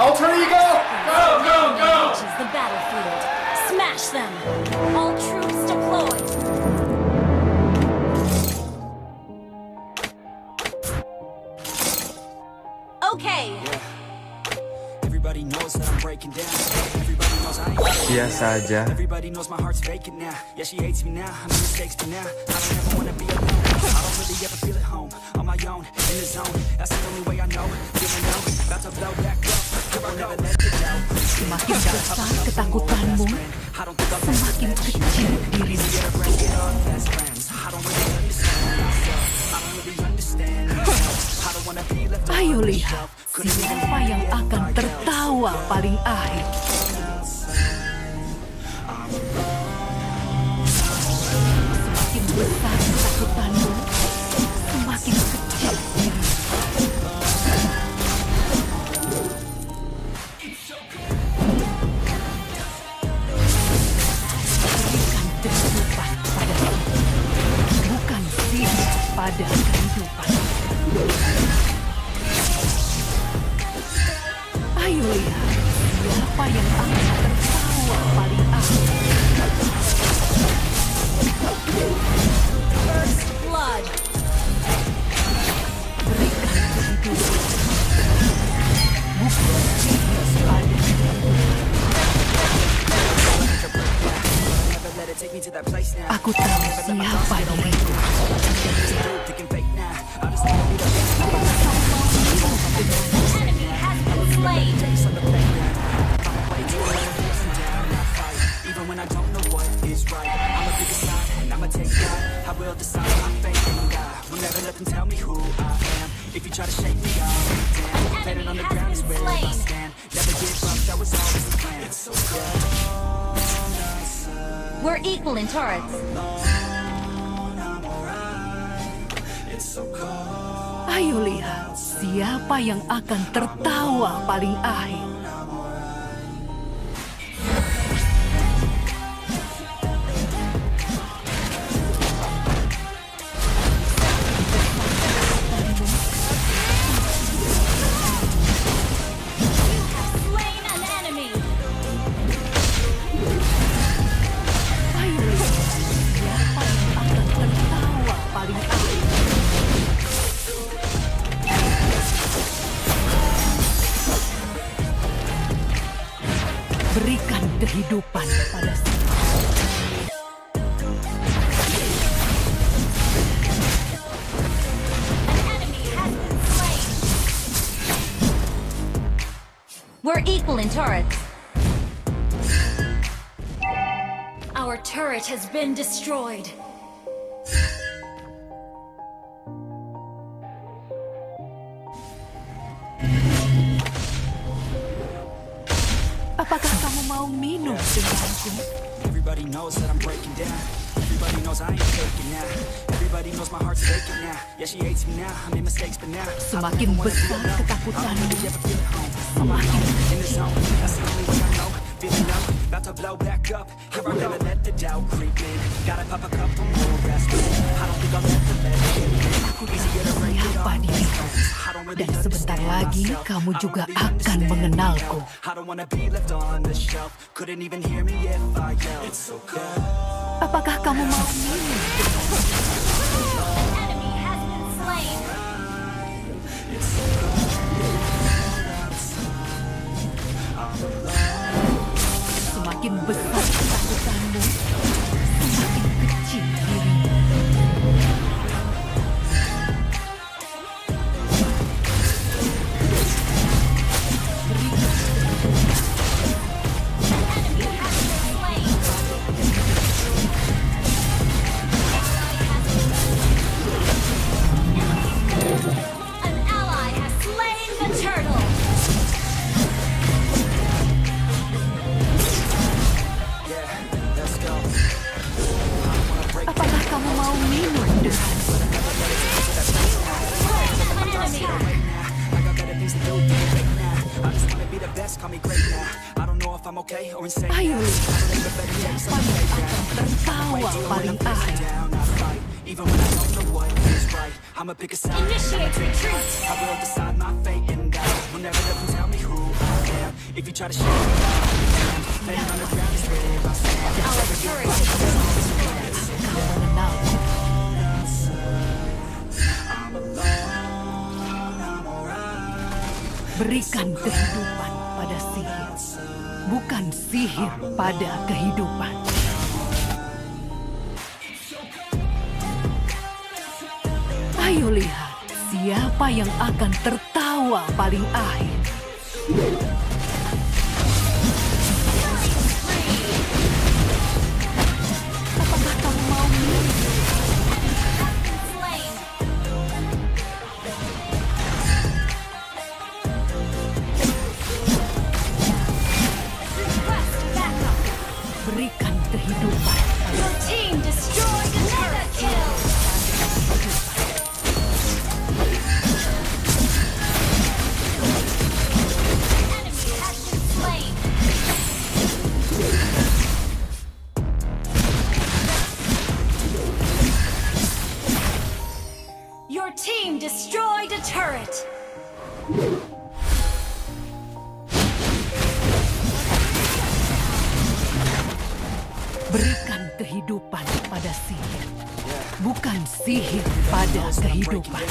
Alter Ego! Go, go, go! Reaches the battlefield. Smash them! All troops deployed! Okay. Everybody knows that I'm breaking down. Everybody knows I. Everybody knows my heart's vacant now. Yeah, she hates me now. I'm mistakes now. I don't ever wanna be alone. I don't really ever feel at home. On my own, in the zone. That's the only way I know. About to blow back up. Semakin besar ketakutanmu, semakin kecil dirimu. Ayo lihat siapa yang akan tertawa paling akhir. Semakin besar Ayo lihat siapa yang akan tertawa paling akhir. Aku tahu siapa diriku. Turrets. Ayo lihat siapa yang akan tertawa paling akhir. Berikan kehidupan. We're equal in turrets. Our turret has been destroyed. Everybody knows that I'm breaking down. Everybody knows I ain't faking now. Everybody knows my heart's vacant now. Yeah, she hates me now. I made mistakes, but now Semakin besar ketakutanmu, you ever feel semakin in the zone. That's the only way I know. Feeling low, about to blow back up. Here I never let the doubt creep in. Gotta pop a couple more aspirin. I don't think I'll let it get siapa really Dan sebentar lagi kamu juga akan mengenalku. Apakah kamu mau minum? Semakin besar ketakutanmu, alone, I'm alright. Berikan kehidupan pada sihir, bukan sihir pada kehidupan. Ayo lihat siapa yang akan tertawa paling akhir. Destroyed a turret. Berikan kehidupan pada sihir, bukan sihir pada kehidupan.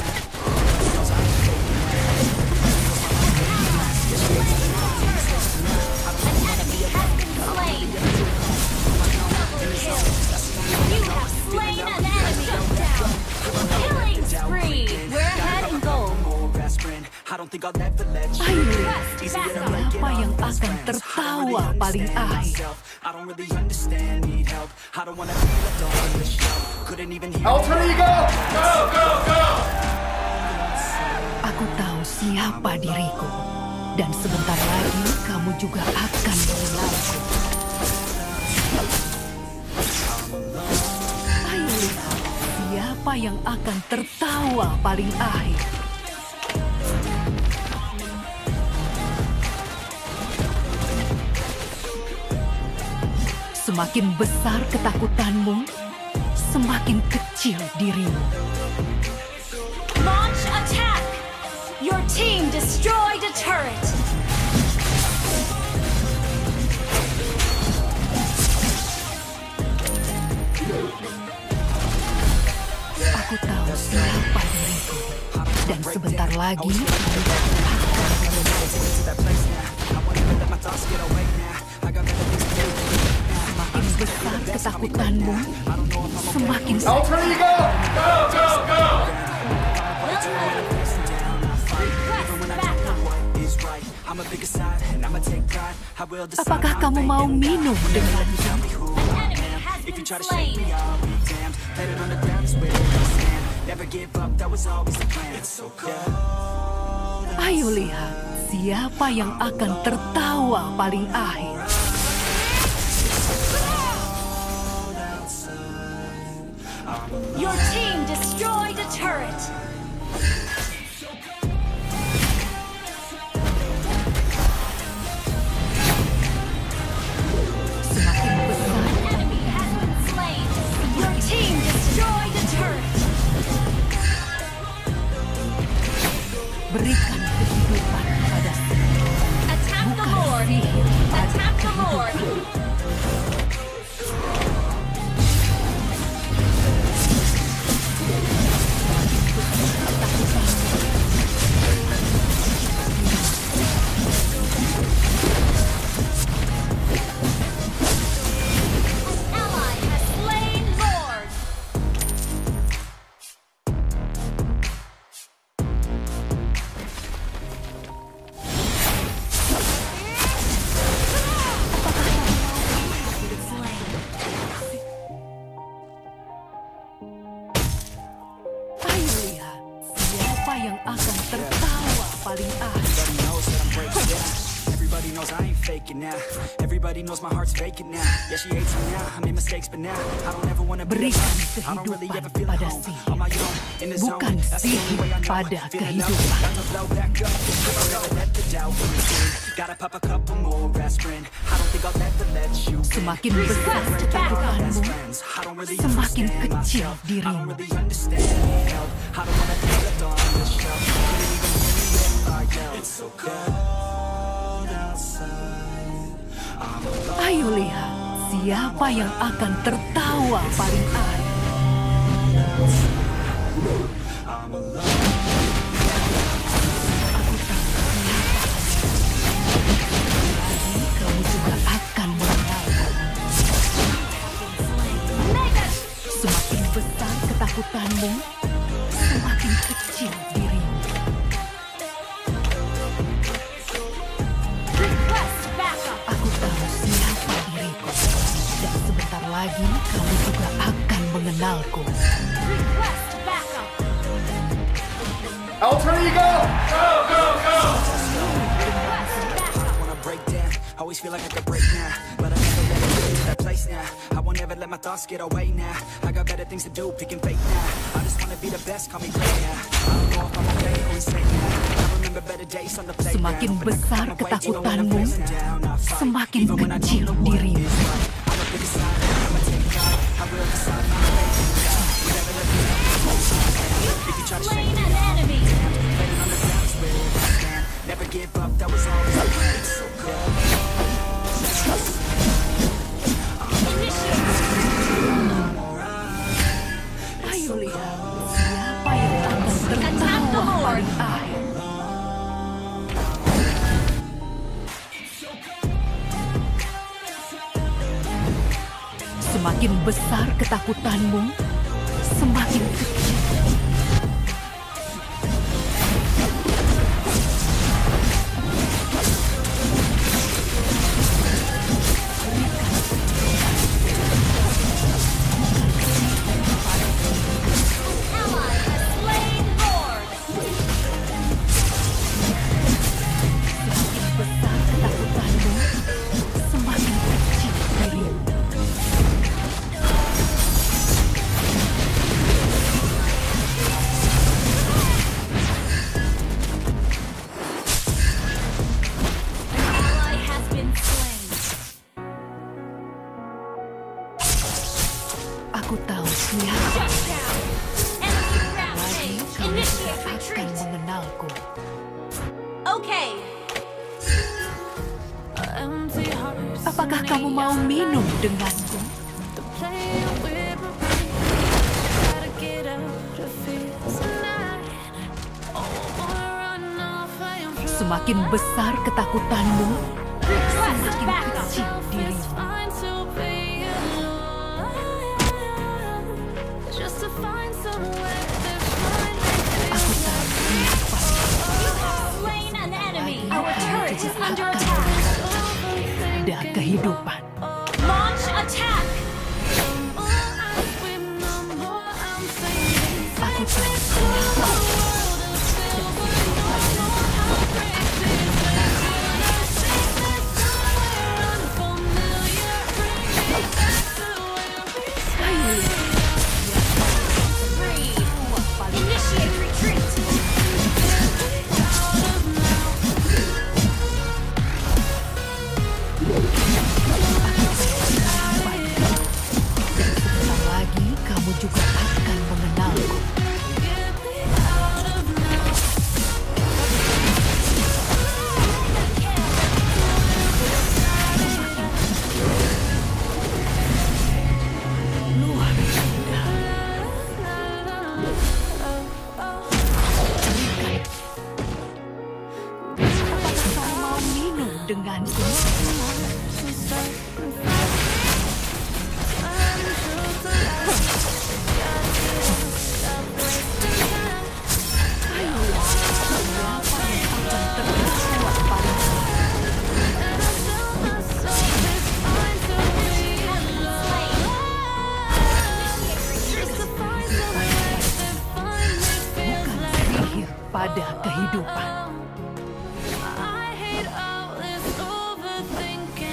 Left on the shelf. Couldn't even hear Alter. Ego! Go, go, go! Aku tahu siapa diriku, dan sebentar lagi kamu juga akan mengenalku. Ayo lihat siapa yang akan tertawa paling akhir. Semakin besar ketakutanmu, semakin kecil dirimu. Launch attack. Your team destroyed a turret. Aku tahu siapa diriku. Dan sebentar lagi, I will decide Apakah kamu mau minum denganku? An enemy has If you been try to Your team destroyed siapa yang akan tertawa paling akhir. Everybody knows I ain't faking now. Everybody knows my heart's now. Yeah, she hates me now. I made mistakes, but now I don't ever wanna be Berikan alone. I don't really ever feel at pada home. sihir. On my own, in the zone. Bukan sihir pada kehidupan. Gotta pop a couple more aspirin. I don't think I'll ever let you in. Semakin besar ketakutanmu, semakin kecil myself. I dirimu. don't really understand. I don't wanna Ayo lihat siapa yang akan tertawa paling akhir. Aku. Semakin besar ketakutanmu, lagi kamu juga akan mengenalku. Request backup. Alter Ego! Go, go, go! Request backup. wanna break down Always feel like I could break now But I never let it get to that place now I won't ever let my thoughts get away now I got better things to do, picking fate now I just wanna be the best, call me great now I don't know if I'm okay or insane now I remember better days on the playground Semakin besar ketakutanmu, semakin kecil dirimu. Okay. Apakah kamu mau minum denganku? Semakin besar ketakutanmu, kehidupan. Sihir pada kehidupan.